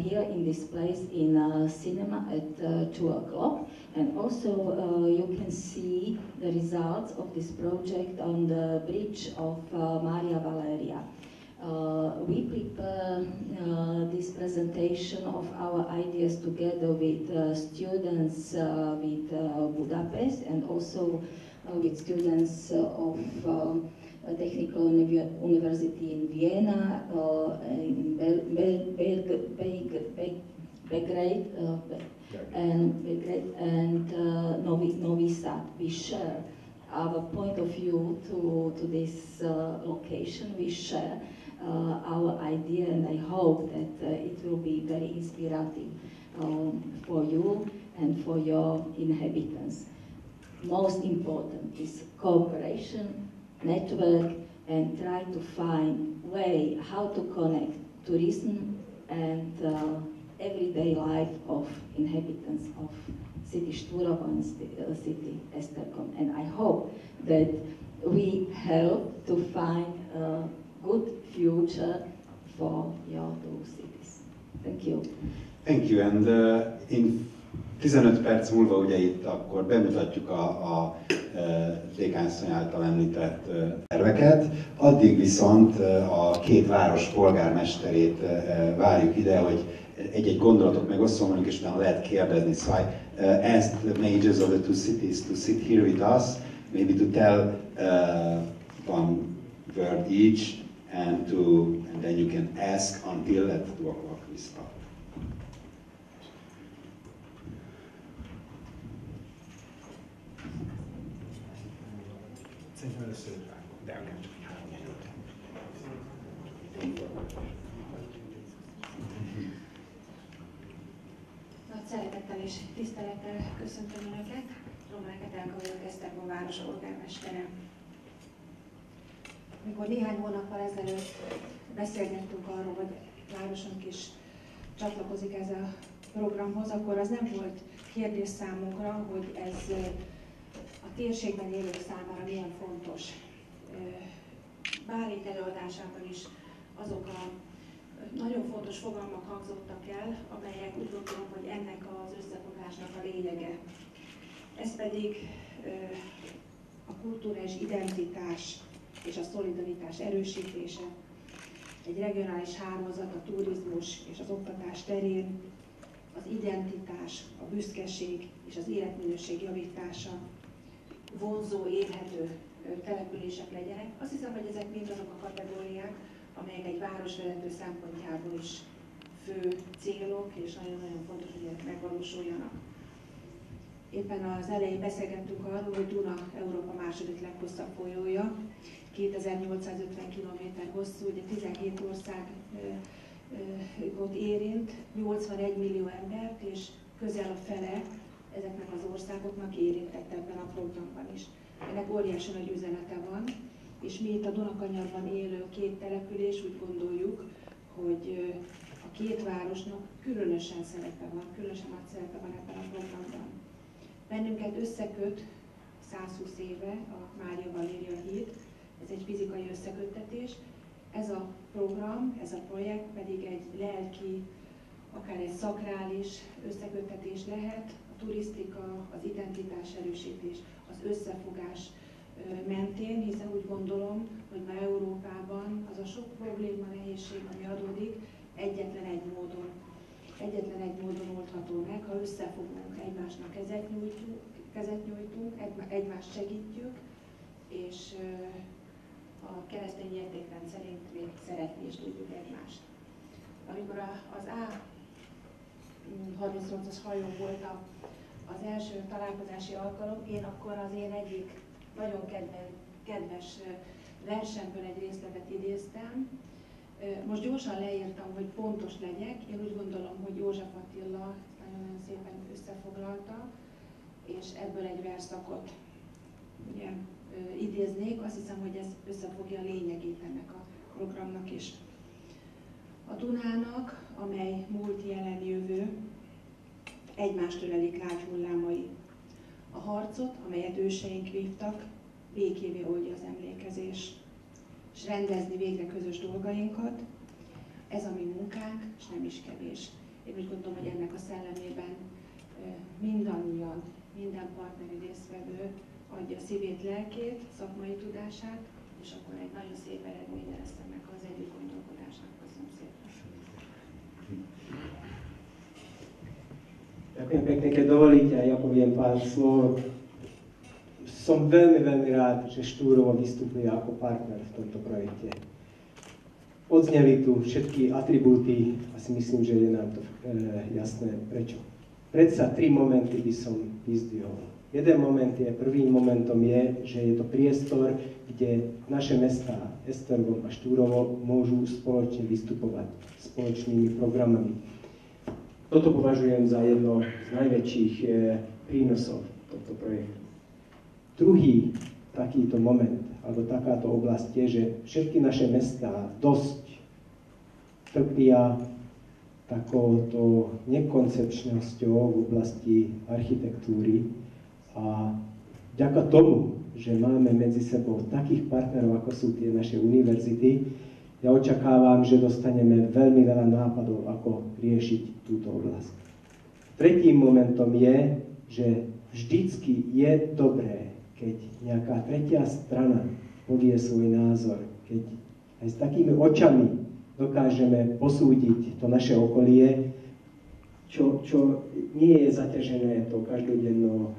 B: here in this place in cinema at uh, 2 o'clock. And also uh, you can see the results of this project on the bridge of uh, Maria Valeria. Uh, we prepare uh, this presentation of our ideas together with uh, students uh, with Budapest and also with students of Technical University in Vienna, in Belgrade, and Belgrade and uh, Novi, Novi Sad. We share our point of view to, to this uh, location. We share uh, our idea and I hope that uh, it will be very inspiring um, for you and for your inhabitants. Most important is cooperation network and try to find way how to connect tourism and uh, everyday life of inhabitants of city Sturov and uh, city Estercom. And I hope that we help to find a good future for your two cities. Thank you.
A: Thank you. And uh, in 15 perc múlva ugye itt akkor bemutatjuk a, a Dékánszony által említett terveket, addig viszont a két város polgármesterét várjuk ide, hogy egy-egy gondolatot megosztom velünk, és utána lehet kérdezni. So I uh, asked the majors of the two cities to sit here with us, maybe to tell uh, one word each, and to and then you can ask until at two o'clock we start.
C: Szerintem először de akár.
D: Szeretettel és tisztelettel köszöntöm Önöket. Román Etelka vagyok, Esztergom város. Mikor néhány hónappal ezelőtt beszélgettünk arról, hogy városunk is csatlakozik ez a programhoz, akkor az nem volt kérdés számunkra, hogy ez a térségben élők számára milyen fontos. Bálint előadásában is azok a nagyon fontos fogalmak hangzottak el, amelyek úgy gondolom, hogy ennek az összefogásnak a lényege. Ez pedig a kulturális identitás és a szolidaritás erősítése, egy regionális hálózat a turizmus és az oktatás terén, az identitás, a büszkeség és az életminőség javítása, vonzó, élhető települések legyenek. Azt hiszem, hogy ezek mind azok a kategóriák, amelyek egy városvezető szempontjából is fő célok, és nagyon-nagyon fontos, hogy ezek megvalósuljanak. Éppen az elején beszélgettünk arról, hogy Duna Európa második leghosszabb folyója, 2850 km hosszú, ugye 17 országot érint, 81 millió embert, és közel a fele ezeknek az országoknak érintett ebben a programban is. Ennek óriási nagy üzenete van, és mi itt a Dunakanyarban élő két település úgy gondoljuk, hogy a két városnak különösen szerepe van, különösen nagy szerepe van ebben a programban. Bennünket összeköt 120 éve a Mária Valéria híd, ez egy fizikai összeköttetés. Ez a program, ez a projekt pedig egy lelki, akár egy szakrális összeköttetés lehet, a turisztika, az identitás erősítés, az összefogás mentén, hiszen úgy gondolom, hogy ma Európában az a sok probléma, nehézség, ami adódik, egyetlen egy módon, egyetlen egy módon oldható meg, ha összefogunk, egymásnak kezet nyújtunk, kezet nyújtunk egymást segítjük, és a keresztény értékrend szerint még szeretni is tudjuk egymást. Amikor az A38-as hajó volt az első találkozási alkalom, én akkor az én egyik nagyon kedves versemből egy részletet idéztem. Most gyorsan leírtam, hogy pontos legyek. Én úgy gondolom, hogy József Attila nagyon-nagyon szépen összefoglalta, és ebből egy verszakot ugye, idéznék. Azt hiszem, hogy ez összefogja a lényegét ennek a programnak is. A Dunának, amely múlt, jelen, jövő, egymást ölelik lágy hullámai. A harcot, amelyet őseink vívtak, békévé oldja az emlékezés, és rendezni végre közös dolgainkat, ez a mi munkánk, és nem is kevés. Én úgy gondolom, hogy ennek a szellemében mindannyian, minden partneri résztvevő adja szívét, lelkét, szakmai tudását, és akkor egy nagyon szép eredménye lesz ennek az együtt gondolkodásnak. Köszönöm szépen.
E: Ďakujem pekne, keď dovolíte, ja poviem pár slov. Som veľmi, veľmi rád, že Štúrovo vystupuje ako partner v tomto projekte. Odzneli tu všetky atribúty a si myslím, že je nám to e, jasné prečo. Predsa tri momenty by som vyzdvihol. Jeden moment je, prvým momentom je, že je to priestor, kde naše mestá Estergom a Štúrovo môžu spoločne vystupovať spoločnými programami toto považujem za jedno z najväčších e, prínosov tohto projektu. Druhý takýto moment, alebo takáto oblasť je, že všetky naše mestá dosť trpia takouto nekoncepčnosťou v oblasti architektúry a vďaka tomu, že máme medzi sebou takých partnerov, ako sú tie naše univerzity, ja očakávam, že dostaneme veľmi veľa nápadov, ako riešiť túto oblasť. Tretím momentom je, že vždycky je dobré, keď nejaká tretia strana povie svoj názor, keď aj s takými očami dokážeme posúdiť to naše okolie, čo, čo nie je zaťažené to každodennou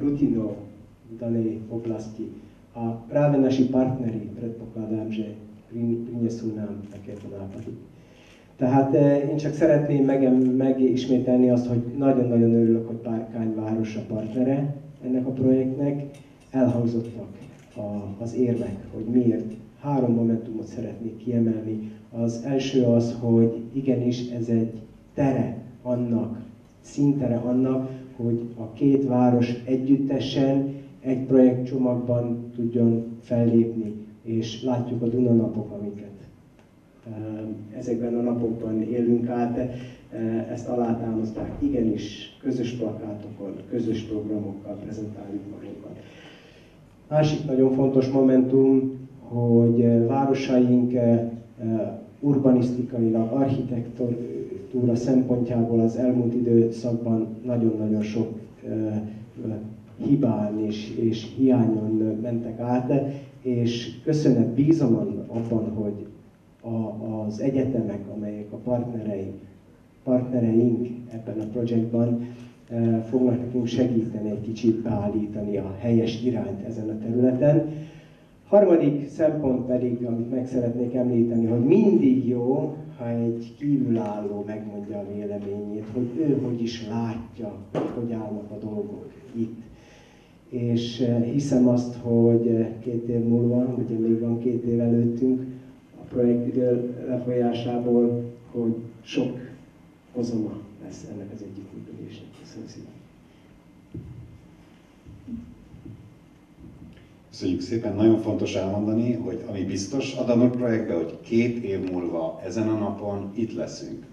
E: rutinou v danej oblasti. A práve naši partneri, predpokladám, že prinesú nám takéto nápady. Tehát én csak szeretném meg, megismételni azt, hogy nagyon-nagyon örülök, hogy Párkány város a partnere ennek a projektnek. Elhangzottak a, az érvek, hogy miért. Három momentumot szeretnék kiemelni. Az első az, hogy igenis ez egy tere annak, szintere annak, hogy a két város együttesen egy projektcsomagban tudjon fellépni, és látjuk a Duna napok, amiket ezekben a napokban élünk át, ezt alátámaszták, igenis, közös plakátokon, közös programokkal prezentáljuk magunkat. Másik nagyon fontos momentum, hogy városaink urbanisztikailag, architektúra szempontjából az elmúlt időszakban nagyon-nagyon sok hibán és, és hiányon mentek át, és köszönet bízom abban, hogy a, az egyetemek, amelyek a partnerei, partnereink ebben a projektben fognak nekünk segíteni egy kicsit beállítani a helyes irányt ezen a területen. Harmadik szempont pedig, amit meg szeretnék említeni, hogy mindig jó, ha egy kívülálló megmondja a véleményét, hogy ő hogy is látja, hogy állnak a dolgok itt. És eh, hiszem azt, hogy eh, két év múlva, ugye még van két év előttünk, a projekt idő lefolyásából, hogy sok hozama lesz ennek az együttműködésnek. Köszönöm szépen.
A: Köszönjük szépen, nagyon fontos elmondani, hogy ami biztos a Danur projektben, hogy két év múlva ezen a napon itt leszünk.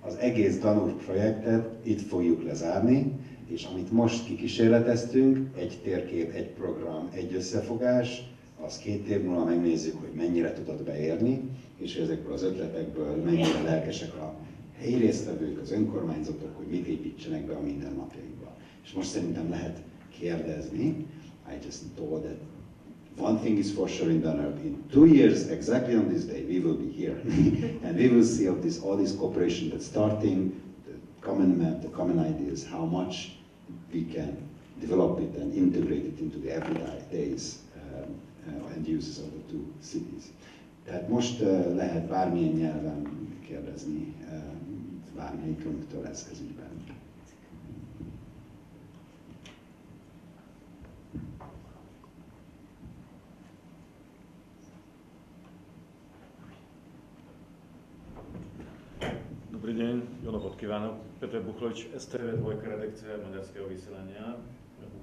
A: Az egész Danur projektet itt fogjuk lezárni, és amit most kikísérleteztünk, egy térkép, egy program, egy összefogás, az két év múlva megnézzük, hogy mennyire tudod beérni, és ezekből az ötletekből mennyire lelkesek a helyi résztvevők, az önkormányzatok, hogy mit építsenek be a mindennapjaikba. És most szerintem lehet kérdezni. I just told that one thing is for sure in Danube, in two years, exactly on this day, we will be here. and we will see of this, all this cooperation that's starting, the common map, the common ideas, how much we can develop it and integrate it into the everyday days um, uh, uses of the two cities. Tehát most uh, lehet bármilyen nyelven kérdezni uh, bármelyikünktől ez ügyben.
F: Dobrý deň, Jono Podkivánov, Petr Buchlovič, STV2 redakcia Maďarského vysielania.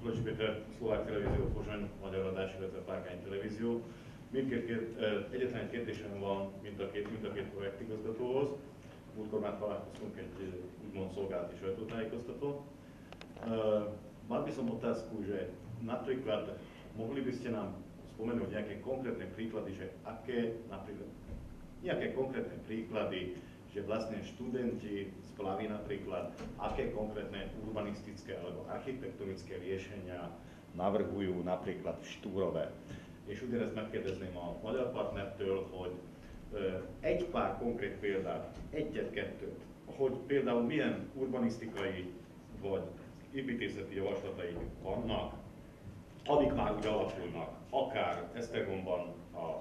F: Buchlovič Petr, Szlovák televízió, Pozsony, Magyar Adás, illetve Párkány televízió. Mindkét két, egyetlen egy kérdésem van mind a két, mind a két projektigazgatóhoz. Múltkor már találkoztunk egy úgymond szolgálati sajtótájékoztató. Mal by som otázku, že napríklad mohli by ste nám spomenúť nejaké konkrétne príklady, že aké napríklad nejaké konkrétne príklady že vlastne študenti Plavy napríklad, aké konkrétne urbanistické alebo architektonické riešenia navrhujú napríklad v Štúrove. És ugyanezt megkérdezném a magyar partnertől, hogy egy pár konkrét példát, egyet-kettőt, hogy például milyen urbanisztikai vagy építészeti javaslatai vannak, amik már úgy alakulnak, akár Esztergomban, a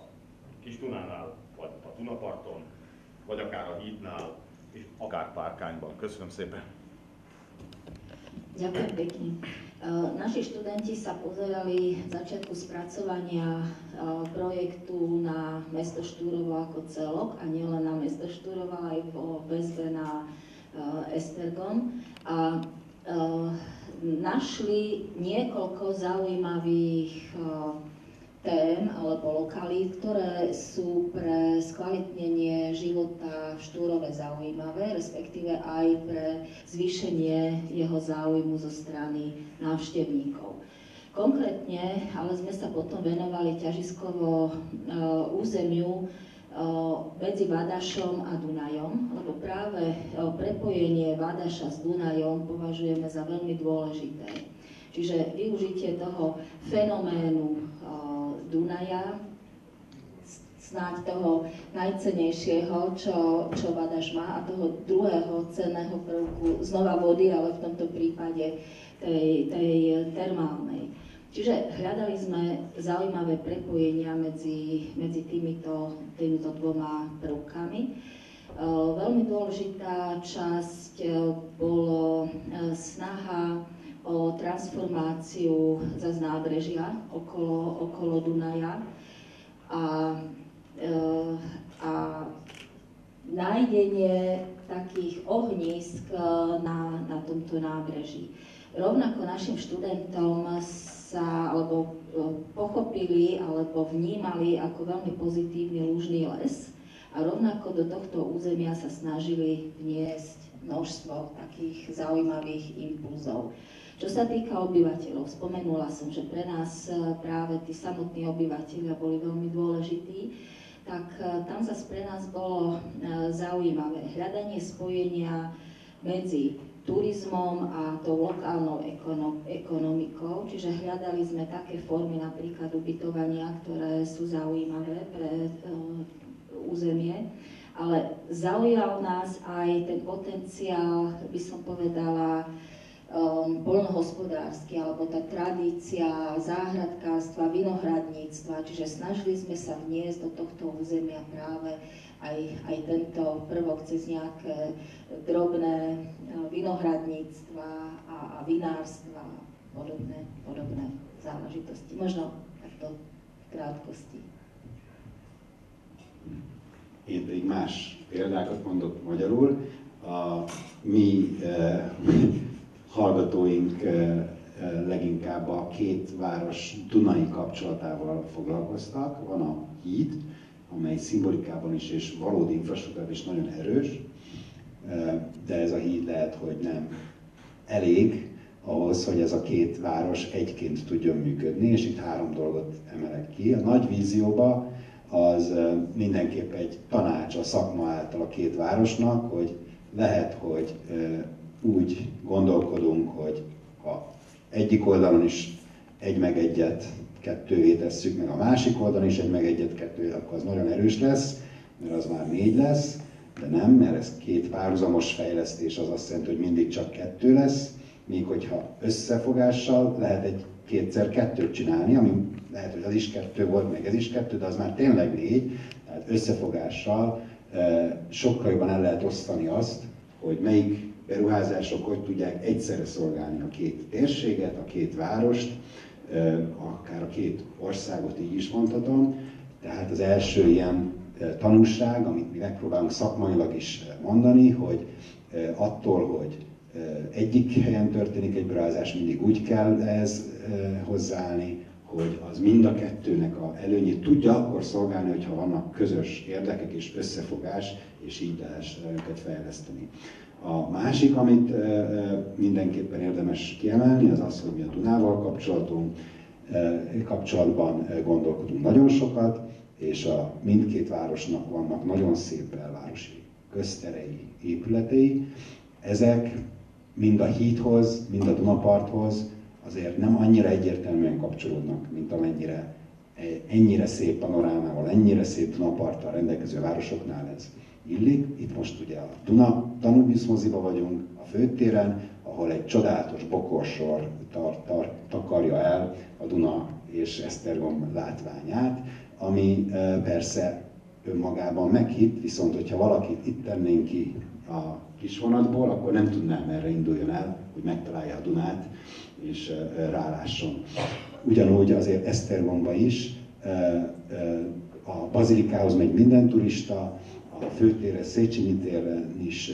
F: Kistunánál, vagy a Dunaparton, vagy akár a hídnál, és akár Párkányban. Köszönöm szépen!
B: Ďakujem pekne. Naši študenti sa pozerali v začiatku spracovania projektu na mesto Štúrovo ako celok a nielen na mesto Štúrovo, aj vo väzbe na Estergom. A našli niekoľko zaujímavých tém alebo lokalít, ktoré sú pre skvalitnenie života v Štúrove zaujímavé, respektíve aj pre zvýšenie jeho záujmu zo strany návštevníkov. Konkrétne, ale sme sa potom venovali ťažiskovo uh, územiu uh, medzi Vadašom a Dunajom, lebo práve uh, prepojenie Vadaša s Dunajom považujeme za veľmi dôležité. Čiže využitie toho fenoménu Dunaja snáď toho najcenejšieho, čo, čo Badaš má a toho druhého cenného prvku, znova vody, ale v tomto prípade tej, tej termálnej. Čiže hľadali sme zaujímavé prepojenia medzi, medzi týmito, týmito dvoma prvkami. E, veľmi dôležitá časť e, bolo e, snaha o transformáciu z nábrežia okolo, okolo Dunaja a, a nájdenie takých ohnízk na, na tomto nábreží. Rovnako našim študentom sa alebo e, pochopili alebo vnímali ako veľmi pozitívny lúžný les a rovnako do tohto územia sa snažili vniesť množstvo takých zaujímavých impulzov. Čo sa týka obyvateľov, spomenula som, že pre nás e, práve tí samotní obyvateľia boli veľmi dôležití, tak e, tam zase pre nás bolo zaujímavé hľadanie spojenia medzi turizmom a tou lokálnou ekonomikou, čiže hľadali sme také formy napríklad ubytovania, ktoré sú zaujímavé pre uh, územie, ale zaujal nás aj ten potenciál, by som povedala, um, polnohospodársky, alebo tá tradícia záhradkárstva, vinohradníctva, čiže snažili sme sa vniesť do tohto územia práve aj, aj tento prvok cez nejaké drobné e, vinohradníctva a, a vinárstva a podobné, podobné záležitosti. Možno takto v krátkosti.
A: Én pedig más példákat mondok magyarul. A mi e, hallgatóink e, leginkább a két város Dunai kapcsolatával foglalkoztak. Van a híd, amely szimbolikában is és valódi infrastruktúrában is nagyon erős, de ez a híd lehet, hogy nem elég ahhoz, hogy ez a két város egyként tudjon működni, és itt három dolgot emelek ki. A nagy vízióba az mindenképp egy tanács a szakma által a két városnak, hogy lehet, hogy úgy gondolkodunk, hogy ha egyik oldalon is egy meg egyet kettővé tesszük, meg a másik oldalon is egy meg egyet kettő, akkor az nagyon erős lesz, mert az már négy lesz, de nem, mert ez két párhuzamos fejlesztés, az azt jelenti, hogy mindig csak kettő lesz, míg hogyha összefogással lehet egy kétszer kettőt csinálni, ami lehet, hogy az is kettő volt, meg ez is kettő, de az már tényleg négy, tehát összefogással sokkal jobban el lehet osztani azt, hogy melyik beruházások hogy tudják egyszerre szolgálni a két térséget, a két várost, akár a két országot így is mondhatom. Tehát az első ilyen tanulság, amit mi megpróbálunk szakmailag is mondani, hogy attól, hogy egyik helyen történik egy beruházás, mindig úgy kell ez hozzáállni, hogy az mind a kettőnek a előnyét tudja akkor szolgálni, hogyha vannak közös érdekek és összefogás, és így őket fejleszteni. A másik, amit mindenképpen érdemes kiemelni, az az, hogy mi a Dunával kapcsolatunk, kapcsolatban gondolkodunk nagyon sokat, és a mindkét városnak vannak nagyon szép belvárosi közterei, épületei. Ezek mind a hídhoz, mind a Dunaparthoz azért nem annyira egyértelműen kapcsolódnak, mint amennyire ennyire szép panorámával, ennyire szép Dunaparttal rendelkező városoknál ez illik. Itt most ugye a Duna Danubius moziba vagyunk, a főtéren, ahol egy csodálatos bokorsor tar- tar- takarja el a Duna és Esztergom látványát, ami persze önmagában meghitt, viszont hogyha valakit itt tennénk ki a kis vonatból, akkor nem tudnám erre induljon el, hogy megtalálja a Dunát és rálásson. Ugyanúgy azért Esztergomba is a bazilikához megy minden turista, a főtérre, Széchenyi téren is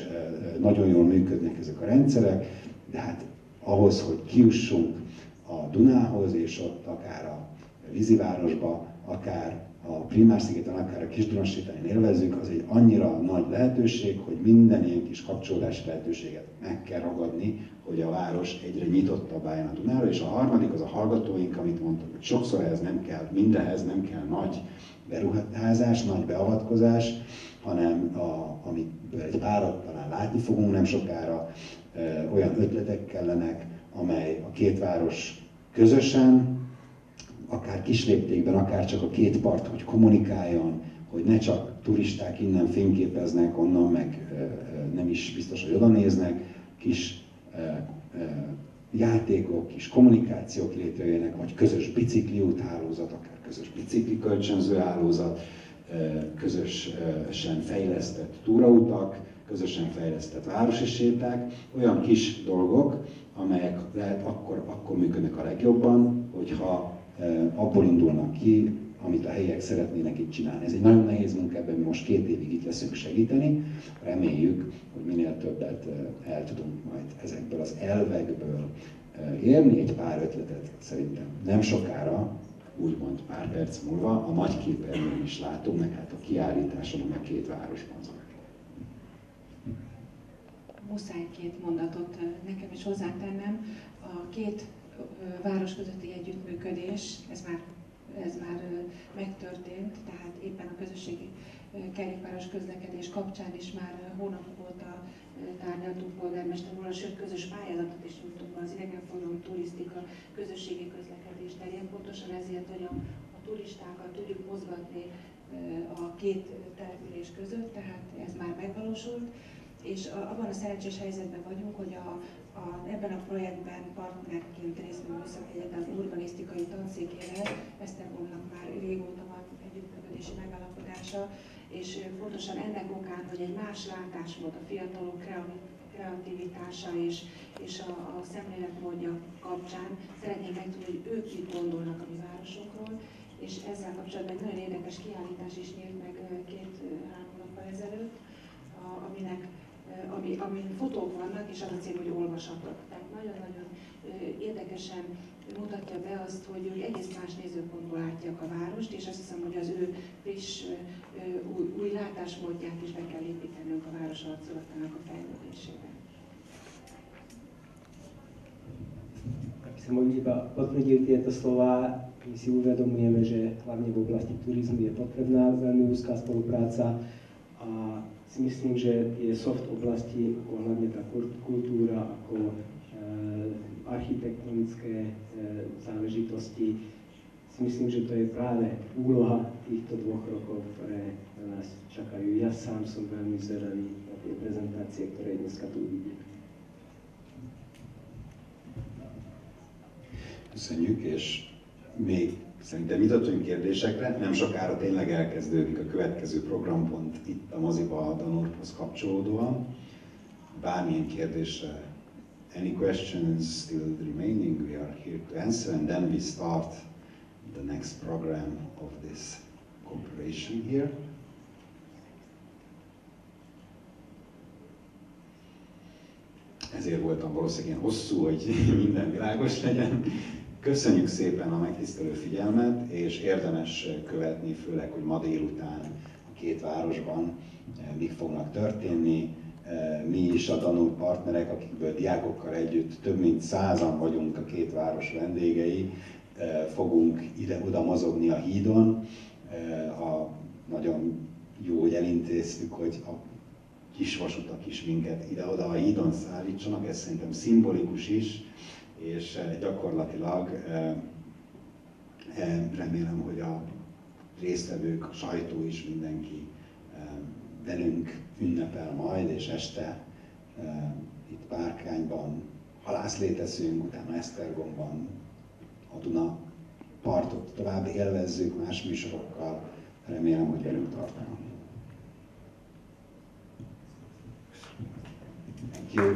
A: nagyon jól működnek ezek a rendszerek, de hát ahhoz, hogy kiussunk a Dunához, és ott akár a vízivárosba, akár a Primár-szigeten, akár a Kisdunasétáján élvezzük, az egy annyira nagy lehetőség, hogy minden ilyen kis kapcsolódási lehetőséget meg kell ragadni, hogy a város egyre nyitottabb álljon a Dunára, és a harmadik az a hallgatóink, amit mondtam, hogy sokszor ehhez nem kell, mindenhez nem kell nagy beruházás, nagy beavatkozás, hanem a, amit egy párat talán látni fogunk nem sokára, olyan ötletek kellenek, amely a két város közösen, akár kisléptékben, akár csak a két part, hogy kommunikáljon, hogy ne csak turisták innen fényképeznek, onnan meg nem is biztos, hogy oda néznek, kis játékok, kis kommunikációk létrejöjjenek, vagy közös bicikliúthálózat, akár közös bicikli kölcsönző hálózat, közösen fejlesztett túrautak, közösen fejlesztett városi séták, olyan kis dolgok, amelyek lehet akkor, akkor működnek a legjobban, hogyha abból indulnak ki, amit a helyiek szeretnének itt csinálni. Ez egy nagyon nehéz munka, ebben mi most két évig itt leszünk segíteni. Reméljük, hogy minél többet el tudunk majd ezekből az elvekből érni. Egy pár ötletet szerintem nem sokára, úgymond pár perc múlva a nagy képernyőn is látunk, meg hát a kiállításon, meg két városban.
D: Muszáj két mondatot nekem is hozzátennem. A két város közötti együttműködés, ez már ez már megtörtént, tehát éppen a közösségi kerékpáros közlekedés kapcsán is már hónapok óta tárgyaltunk polgármester úrral, sőt közös pályázatot is nyújtunk az idegenforgalom, turisztika, közösségi közlekedés terén, pontosan ezért, hogy a, a turistákat tudjuk mozgatni a két település között, tehát ez már megvalósult, és abban a szerencsés helyzetben vagyunk, hogy a, a, ebben a projektben partnerként részt vevő Műszaki az urbanisztikai tanszékével, Esztergomnak már régóta van együttműködési megállapodása, és pontosan ennek okán, hogy egy más látásmód a fiatalok kreativitása és, és a, a szemléletmódja kapcsán szeretnénk megtudni, hogy ők mit gondolnak a mi városokról, és ezzel kapcsolatban egy nagyon érdekes kiállítás is nyílt meg két-három nappal ezelőtt, aminek ami, amin fotók vannak, és az a cím, hogy olvasatok. Tehát nagyon-nagyon érdekesen mutatja be azt, hogy ők egész más nézőpontból látják a várost, és azt hiszem, hogy az ő friss, új, új látásmódját is be kell építenünk a város arculatának a fejlődésében.
E: Chcem iba potvrdiť tieto slova. My si uvedomujeme, že hlavne v oblasti turizmu je potrebná veľmi úzká spolupráca a si myslím, že je soft oblasti, ako hlavne tá kultúra, ako e, architektonické e, záležitosti, si myslím, že to je práve úloha týchto dvoch rokov, ktoré na nás čakajú. Ja sám som veľmi zvedavý na tie prezentácie, ktoré dneska tu uvidíme.
A: Köszönjük, és még Szerintem nyitott kérdésekre, nem sokára tényleg elkezdődik a következő programpont itt a moziba a Danorhoz kapcsolódóan. Bármilyen kérdésre, any questions still remaining, we are here to answer, and then we start the next program of this cooperation here. Ezért voltam valószínűleg hosszú, hogy minden világos legyen. Köszönjük szépen a megtisztelő figyelmet, és érdemes követni, főleg, hogy ma délután a két városban eh, mik fognak történni. Eh, mi is a tanul partnerek, akikből diákokkal együtt több mint százan vagyunk a két város vendégei, eh, fogunk ide-oda mozogni a hídon. A nagyon jó, hogy elintéztük, hogy a kis vasutak is minket ide-oda a hídon szállítsanak, ez szerintem szimbolikus is, és eh, gyakorlatilag eh, eh, remélem, hogy a résztvevők, a sajtó is mindenki velünk ünnepel majd, és este itt Párkányban halászléteszünk, utána Esztergomban a Duna partot tovább élvezzük más műsorokkal. Remélem, hogy velünk tartanak.
B: Thank you.